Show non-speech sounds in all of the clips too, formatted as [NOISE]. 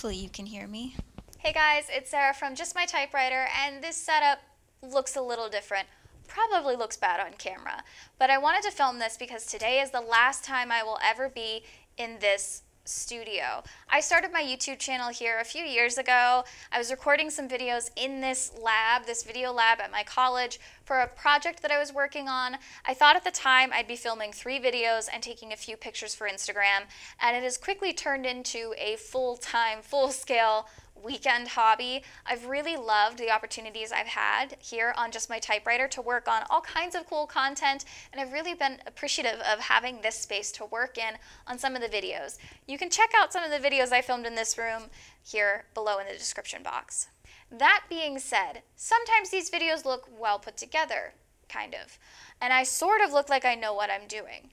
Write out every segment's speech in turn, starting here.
Hopefully you can hear me. Hey guys, it's Sarah from Just My Typewriter, and this setup looks a little different. Probably looks bad on camera, but I wanted to film this because today is the last time I will ever be in this studio. I started my YouTube channel here a few years ago. I was recording some videos in this lab, this video lab at my college for a project that I was working on. I thought at the time I'd be filming three videos and taking a few pictures for Instagram, and it has quickly turned into a full-time, full-scale weekend hobby. I've really loved the opportunities I've had here on Just My Typewriter to work on all kinds of cool content, and I've really been appreciative of having this space to work in on some of the videos. You can check out some of the videos I filmed in this room here below in the description box. That being said, sometimes these videos look well put together, kind of, and I sort of look like I know what I'm doing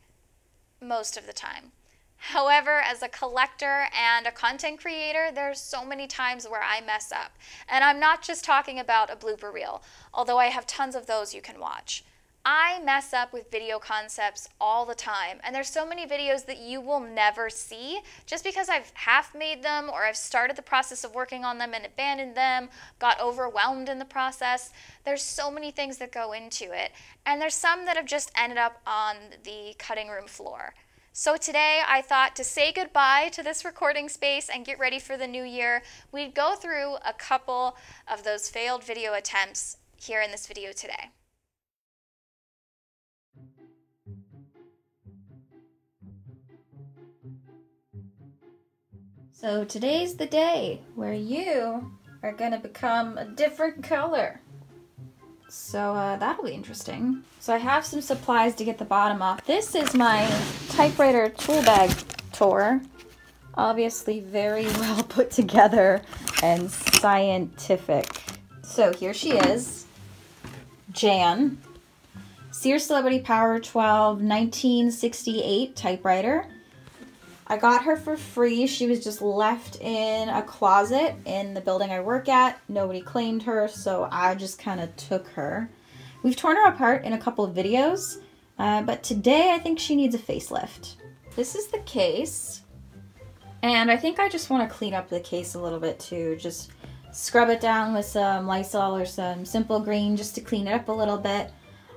most of the time. However, as a collector and a content creator, there's so many times where I mess up. And I'm not just talking about a blooper reel, although I have tons of those you can watch. I mess up with video concepts all the time, and there's so many videos that you will never see just because I've half made them or I've started the process of working on them and abandoned them, got overwhelmed in the process. There's so many things that go into it, and there's some that have just ended up on the cutting room floor. So today I thought to say goodbye to this recording space and get ready for the new year, we'd go through a couple of those failed video attempts here in this video today. So today's the day where you are going to become a different color. So uh, that'll be interesting. So I have some supplies to get the bottom off. This is my typewriter tool bag tour. Obviously very [LAUGHS] well put together and scientific. So here she is, Jan. Sears Celebrity Power 12 1968 typewriter. I got her for free. She was just left in a closet in the building I work at. Nobody claimed her, so I just kind of took her. We've torn her apart in a couple of videos, uh, but today I think she needs a facelift. This is the case, and I think I just want to clean up the case a little bit too. Just scrub it down with some Lysol or some Simple Green just to clean it up a little bit.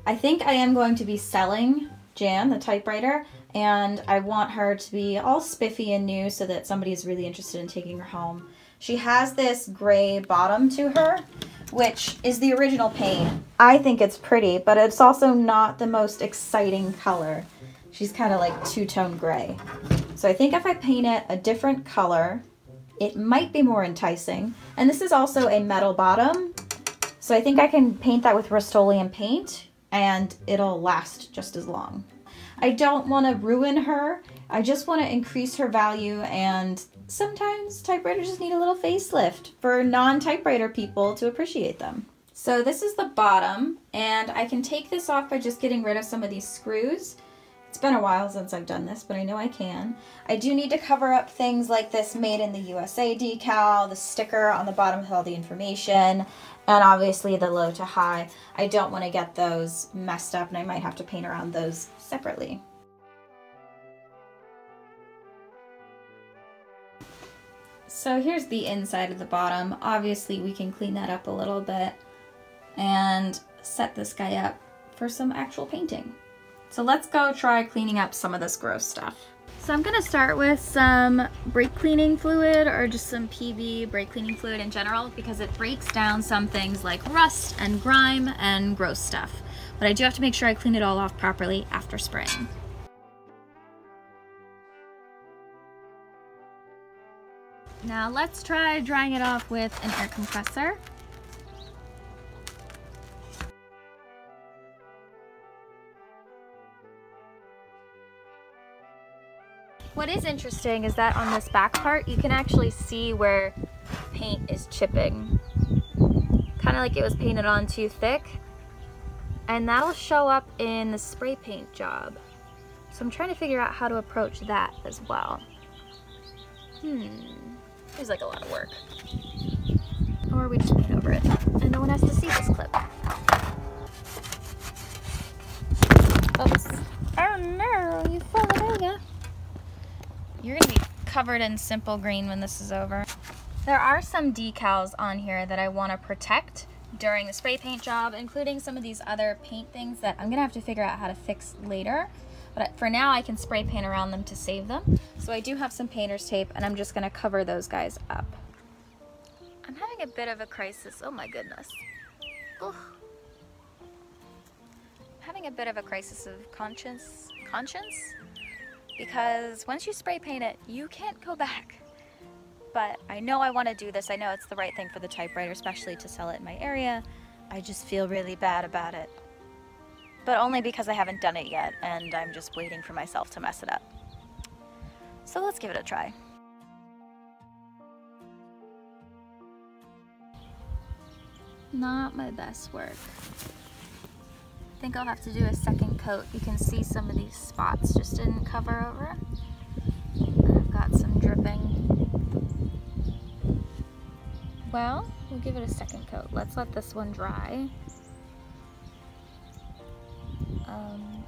I think I am going to be selling Jan, the typewriter, and I want her to be all spiffy and new so that somebody is really interested in taking her home. She has this gray bottom to her, which is the original paint. I think it's pretty, but it's also not the most exciting color. She's kind of like two-tone gray. So I think if I paint it a different color, it might be more enticing. And this is also a metal bottom. So I think I can paint that with Rust-Oleum paint and it'll last just as long. I don't want to ruin her. I just want to increase her value and sometimes typewriters just need a little facelift for non-typewriter people to appreciate them. So this is the bottom and I can take this off by just getting rid of some of these screws. It's been a while since I've done this, but I know I can. I do need to cover up things like this made in the USA decal, the sticker on the bottom with all the information, and obviously the low to high. I don't want to get those messed up and I might have to paint around those separately. So here's the inside of the bottom. Obviously we can clean that up a little bit and set this guy up for some actual painting. So let's go try cleaning up some of this gross stuff. So I'm gonna start with some brake cleaning fluid or just some PB brake cleaning fluid in general because it breaks down some things like rust and grime and gross stuff. But I do have to make sure I clean it all off properly after spraying. Now let's try drying it off with an air compressor. What is interesting is that on this back part, you can actually see where paint is chipping. Kind of like it was painted on too thick. And that'll show up in the spray paint job. So I'm trying to figure out how to approach that as well. Hmm, seems like a lot of work. Or we just paint over it, and no one has to see this clip. Oops. Oh no, you fell over. You're gonna be covered in simple green when this is over. There are some decals on here that I want to protect during the spray paint job, including some of these other paint things that I'm to have to figure out how to fix later. But for now, I can spray paint around them to save them. So I do have some painter's tape, and I'm just to cover those guys up. I'm having a bit of a crisis. Oh my goodness. Ugh. having a bit of a crisis of conscience, conscience? Because once you spray paint it, you can't go back but I know I want to do this. I know it's the right thing for the typewriter, especially to sell it in my area. I just feel really bad about it. But only because I haven't done it yet, and I'm just waiting for myself to mess it up. So let's give it a try. Not my best work. I think I'll have to do a second coat. You can see some of these spots just didn't cover over. I've got some dripping well, we'll give it a second coat. Let's let this one dry. Um,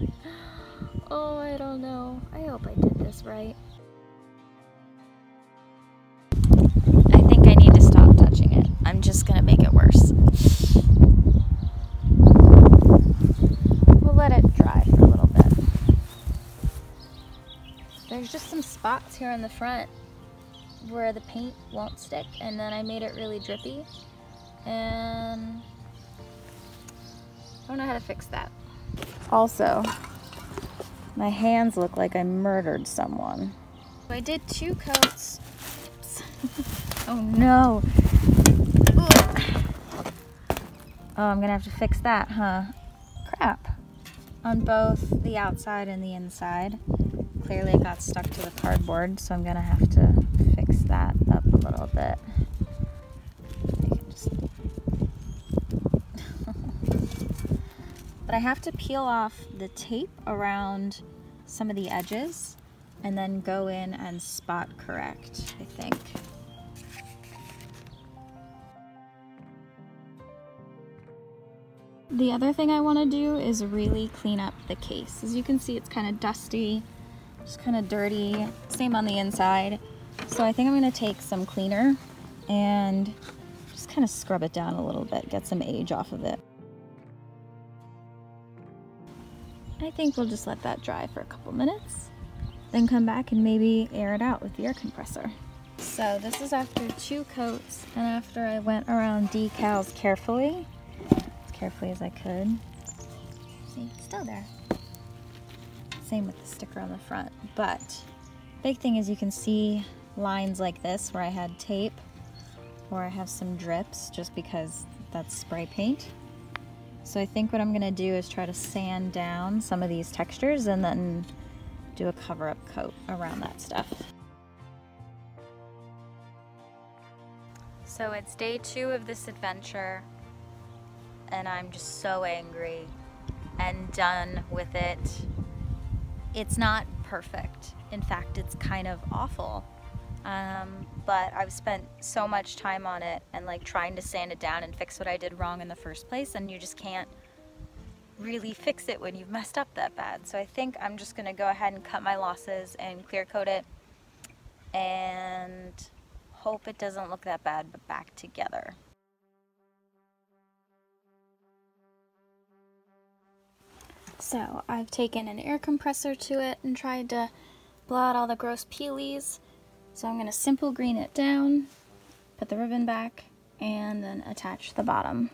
[LAUGHS] oh, I don't know. I hope I did this right. I think I need to stop touching it. I'm just gonna make it worse. We'll let it dry for a little bit. There's just some spots here in the front where the paint won't stick and then I made it really drippy and I don't know how to fix that. Also, my hands look like I murdered someone. I did two coats. [LAUGHS] oh no. Oh, I'm gonna have to fix that, huh? Crap. On both the outside and the inside. Clearly it got stuck to the cardboard, so I'm gonna have to that up a little bit. Just... [LAUGHS] but I have to peel off the tape around some of the edges and then go in and spot correct, I think. The other thing I want to do is really clean up the case. As you can see, it's kind of dusty, just kind of dirty. Same on the inside. So I think I'm gonna take some cleaner and just kind of scrub it down a little bit, get some age off of it. I think we'll just let that dry for a couple minutes, then come back and maybe air it out with the air compressor. So this is after two coats and after I went around decals carefully, as carefully as I could. See, still there. Same with the sticker on the front, but big thing is you can see lines like this where I had tape or I have some drips just because that's spray paint. So I think what I'm gonna do is try to sand down some of these textures and then do a cover-up coat around that stuff. So it's day two of this adventure and I'm just so angry and done with it. It's not perfect. In fact, it's kind of awful. Um, but I've spent so much time on it and like trying to sand it down and fix what I did wrong in the first place and you just can't really fix it when you've messed up that bad. So I think I'm just gonna go ahead and cut my losses and clear coat it and hope it doesn't look that bad but back together. So I've taken an air compressor to it and tried to blow out all the gross peelies so I'm going to simple green it down, put the ribbon back, and then attach the bottom.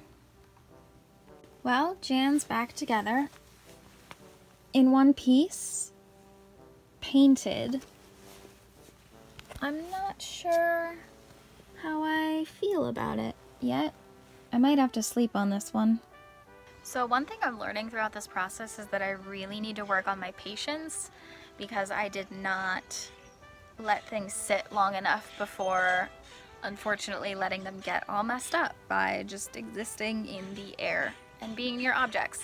Well, Jan's back together in one piece, painted. I'm not sure how I feel about it yet. I might have to sleep on this one. So one thing I'm learning throughout this process is that I really need to work on my patience because I did not let things sit long enough before unfortunately letting them get all messed up by just existing in the air and being near objects.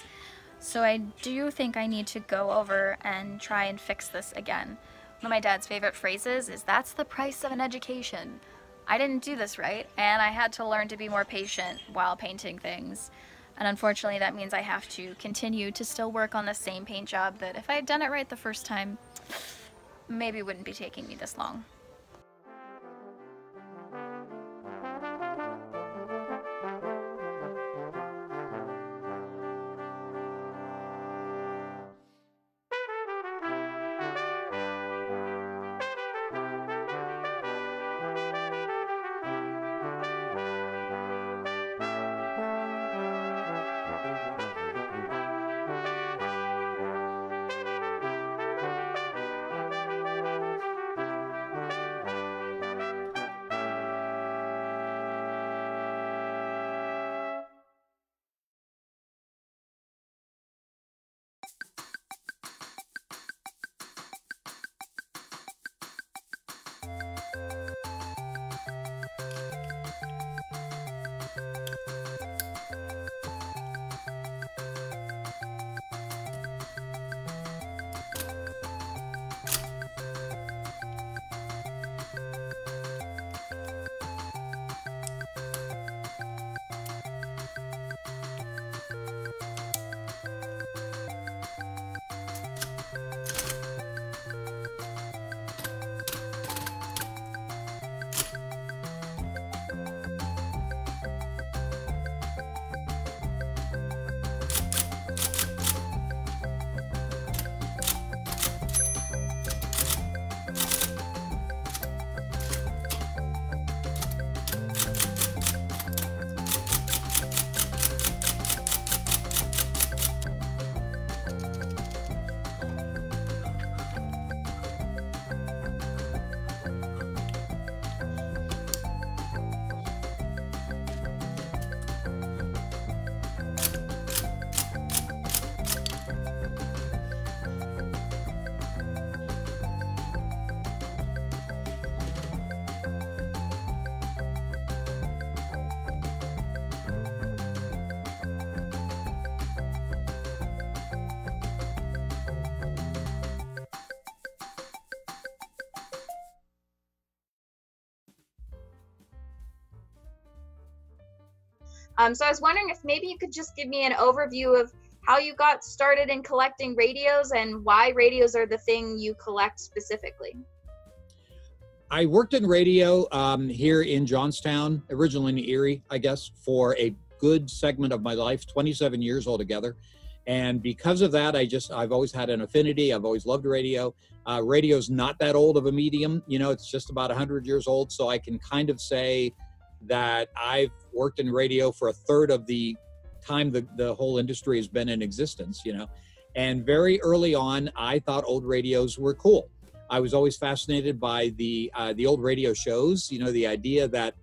So I do think I need to go over and try and fix this again. One of my dad's favorite phrases is that's the price of an education. I didn't do this right and I had to learn to be more patient while painting things. And unfortunately that means I have to continue to still work on the same paint job that if I had done it right the first time, maybe wouldn't be taking me this long. Um, so I was wondering if maybe you could just give me an overview of how you got started in collecting radios and why radios are the thing you collect specifically. I worked in radio um, here in Johnstown, originally in Erie, I guess, for a good segment of my life, 27 years altogether. And because of that, I just, I've always had an affinity. I've always loved radio. Uh, radio's not that old of a medium, you know, it's just about 100 years old. So I can kind of say that I've worked in radio for a third of the time the, the whole industry has been in existence, you know. And very early on, I thought old radios were cool. I was always fascinated by the uh, the old radio shows. You know, the idea that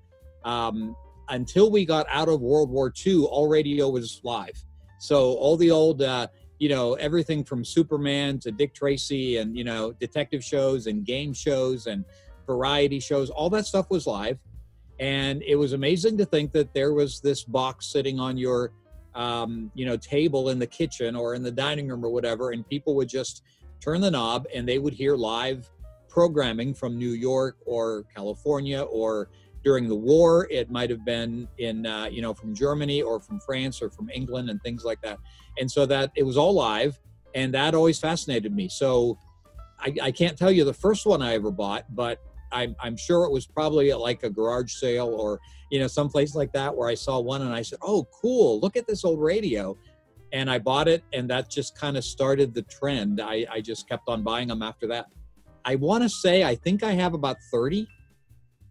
um, until we got out of World War II, all radio was live. So all the old, uh, you know, everything from Superman to Dick Tracy and you know detective shows and game shows and variety shows, all that stuff was live. And it was amazing to think that there was this box sitting on your, um, you know, table in the kitchen or in the dining room or whatever, and people would just turn the knob and they would hear live programming from New York or California or during the war. It might have been in uh, you know from Germany or from France or from England and things like that. And so that it was all live and that always fascinated me. So I, I can't tell you the first one I ever bought but I'm, I'm sure it was probably at like a garage sale or you know someplace like that where I saw one and I said oh cool look at this old radio and I bought it, and that just kind of started the trend. I, I just kept on buying them after that. I want to say I think I have about 30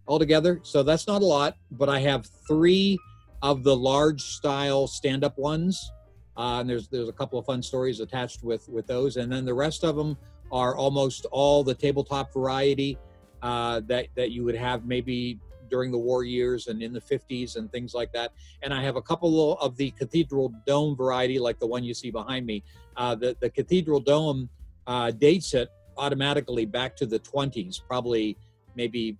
altogether, so that's not a lot, but I have three of the large style stand up ones. Uh, and there's there's a couple of fun stories attached with with those, and then the rest of them are almost all the tabletop variety uh, that that you would have maybe during the war years and in the 50s and things like that. And I have a couple of the cathedral dome variety, like the one you see behind me. Uh, the, the cathedral dome uh, dates it automatically back to the 20s, probably maybe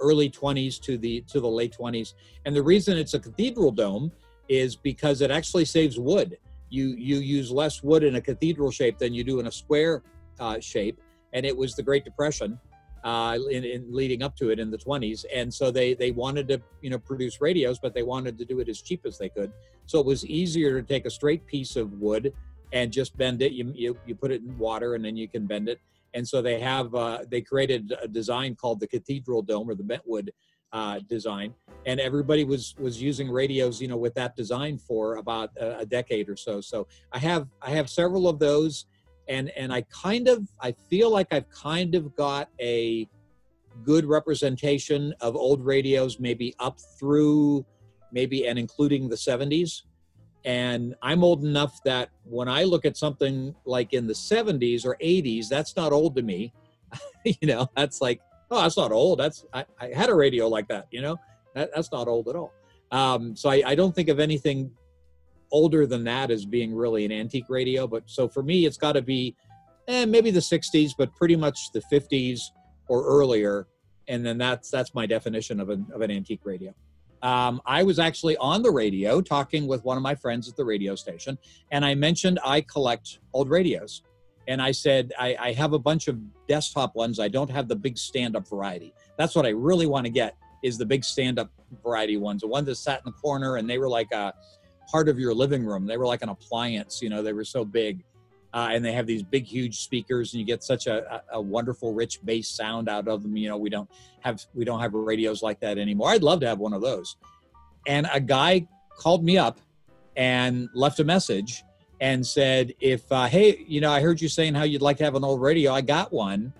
early 20s to the to the late 20s. And the reason it's a cathedral dome is because it actually saves wood. You you use less wood in a cathedral shape than you do in a square uh, shape. And it was the Great Depression uh, in, in, leading up to it in the 20s and so they they wanted to you know produce radios but they wanted to do it as cheap as they could. So it was easier to take a straight piece of wood and just bend it. You, you, you put it in water and then you can bend it. And so they have uh, they created a design called the cathedral dome or the bentwood uh, design. And everybody was was using radios you know with that design for about a, a decade or so. So i have i have several of those and and I kind of I feel like I've kind of got a good representation of old radios, maybe up through maybe and including the 70s. And I'm old enough that when I look at something like in the 70s or 80s, that's not old to me. [LAUGHS] you know, that's like, oh, that's not old. That's I, I had a radio like that. You know, that, that's not old at all. Um, so I, I don't think of anything older than that as being really an antique radio. But so for me, it's got to be eh, maybe the 60s, but pretty much the 50s or earlier. And then that's that's my definition of an, of an antique radio. Um, I was actually on the radio talking with one of my friends at the radio station, and I mentioned I collect old radios. And I said, I, I have a bunch of desktop ones. I don't have the big stand up variety. That's what I really want to get is the big stand up variety ones, the ones that sat in the corner and they were like a, part of your living room. They were like an appliance, you know, they were so big. Uh, and they have these big, huge speakers, and you get such a, a, wonderful, rich bass sound out of them. You know, we don't have we don't have radios like that anymore. I'd love to have one of those. And a guy called me up and left a message and said, "If uh, hey, you know, I heard you saying how you'd like to have an old radio. I got one,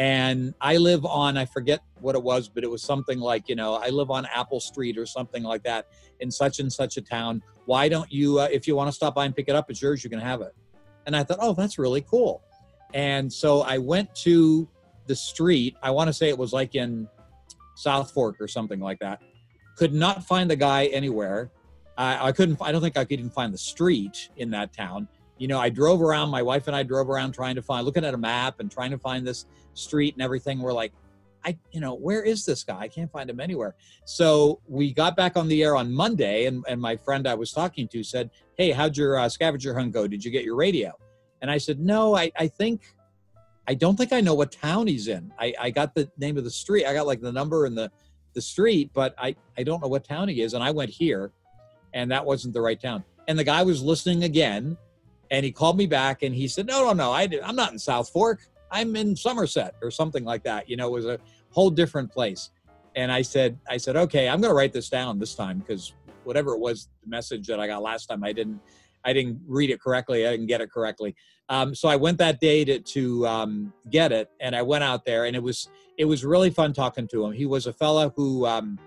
and I live on I forget what it was, but it was something like you know I live on Apple Street or something like that in such and such a town. Why don't you, uh, if you want to stop by and pick it up, it's yours. You can have it. And I thought, oh, that's really cool. And so I went to the street. I want to say it was like in South Fork or something like that. Could not find the guy anywhere. I, I couldn't. I don't think I could even find the street in that town. You know, I drove around. My wife and I drove around trying to find, looking at a map and trying to find this street and everything. We're like, I, you know, where is this guy? I can't find him anywhere. So we got back on the air on Monday, and, and my friend I was talking to said, Hey, how'd your uh, scavenger hunt go? Did you get your radio? And I said, No, I, I think, I don't think I know what town he's in. I, I got the name of the street, I got like the number and the, the street, but I, I don't know what town he is. And I went here and that wasn't the right town. And the guy was listening again, and he called me back and he said, "No, no, no, I did, I'm not in South Fork. I'm in Somerset or something like that. You know, it was a whole different place." And I said, "I said, okay, I'm going to write this down this time because whatever it was, the message that I got last time, I didn't, I didn't read it correctly. I didn't get it correctly. Um, so I went that day to to um, get it, and I went out there, and it was it was really fun talking to him. He was a fella who um,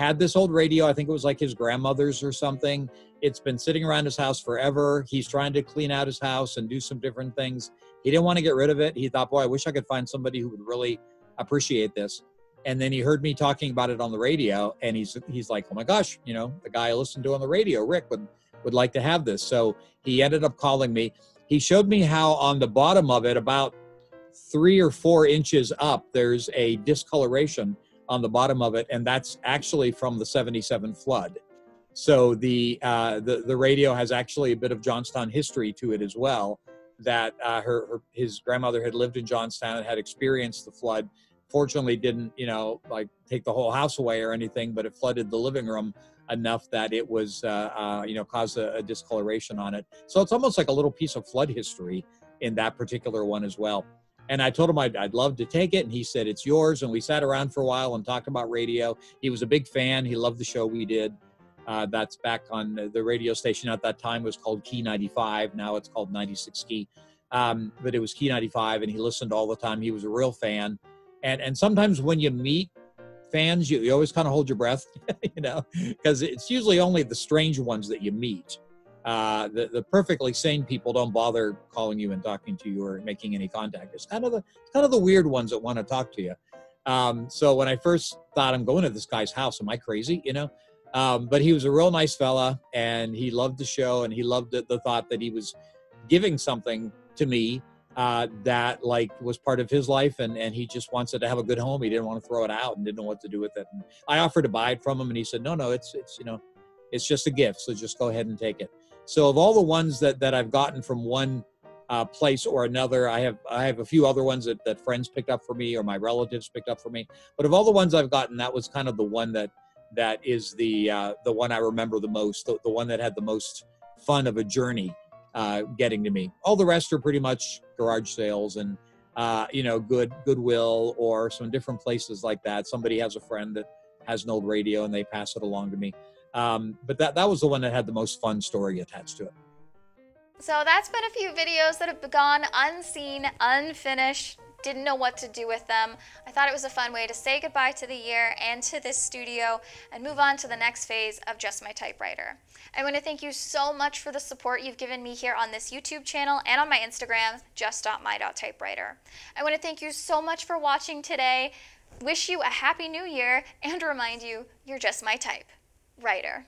had this old radio. I think it was like his grandmother's or something. It's been sitting around his house forever. He's trying to clean out his house and do some different things. He didn't want to get rid of it. He thought, boy, I wish I could find somebody who would really appreciate this. And then he heard me talking about it on the radio, and he's he's like, oh my gosh, you know, the guy I listened to on the radio, Rick, would would like to have this. So he ended up calling me. He showed me how on the bottom of it, about three or four inches up, there's a discoloration on the bottom of it, and that's actually from the 77 flood. So the, uh, the, the radio has actually a bit of Johnstown history to it as well. That uh, her, her his grandmother had lived in Johnstown and had experienced the flood. Fortunately, didn't you know like take the whole house away or anything, but it flooded the living room enough that it was uh, uh, you know caused a, a discoloration on it. So it's almost like a little piece of flood history in that particular one as well. And I told him I'd, I'd, love to take it. And he said, It's yours. And we sat around for a while and talked about radio. He was a big fan. He loved the show we did. Uh, that's back on the radio station at that time was called Key 95. Now it's called 96 Key. Um, but it was Key 95 and he listened all the time. He was a real fan. And, and sometimes when you meet fans, you, you always kind of hold your breath, [LAUGHS] you know, because it's usually only the strange ones that you meet uh, the, the perfectly sane people don't bother calling you and talking to you or making any contact. It's kind of the kind of the weird ones that want to talk to you. Um, so when I first thought I'm going to this guy's house, am I crazy? You know, um, but he was a real nice fella and he loved the show and he loved the, the thought that he was giving something to me uh, that like was part of his life and, and he just wants it to have a good home. He didn't want to throw it out and didn't know what to do with it. And I offered to buy it from him and he said, no, no, it's, it's, you know, it's just a gift. So just go ahead and take it. So of all the ones that that I've gotten from one uh, place or another, I have I have a few other ones that that friends picked up for me or my relatives picked up for me. But of all the ones I've gotten, that was kind of the one that that is the uh, the one I remember the most, the, the one that had the most fun of a journey uh, getting to me. All the rest are pretty much garage sales and uh, you know good goodwill or some different places like that. Somebody has a friend that has an old radio and they pass it along to me. Um, but that, that was the one that had the most fun story attached to it. So that's been a few videos that have gone unseen, unfinished, didn't know what to do with them. I thought it was a fun way to say goodbye to the year and to this studio and move on to the next phase of Just My Typewriter. I want to thank you so much for the support you've given me here on this YouTube channel and on my Instagram, just.my.typewriter. I want to thank you so much for watching today, wish you a happy new year, and remind you you're just my type writer.